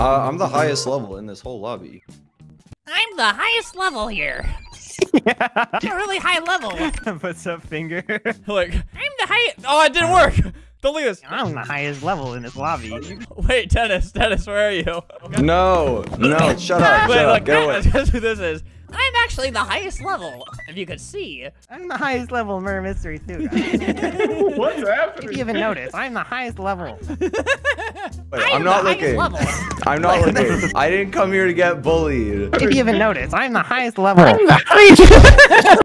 Uh, I'm the highest level in this whole lobby. I'm the highest level here. yeah. A really high level. What's up, finger? Like, I'm the highest. Oh, it didn't work. Don't leave us. I'm the highest level in this lobby. Wait, Denis, Denis, where are you? No, no, shut up, Wait, shut up, look, get away. guess who this is. I'm actually the highest level, if you could see. I'm the highest level in murder mystery too. guys. What's if you even notice, I'm the highest level. Wait, I'm I'm not the highest looking. level. I'm not looking. I didn't come here to get bullied. If you even notice, I'm the highest level.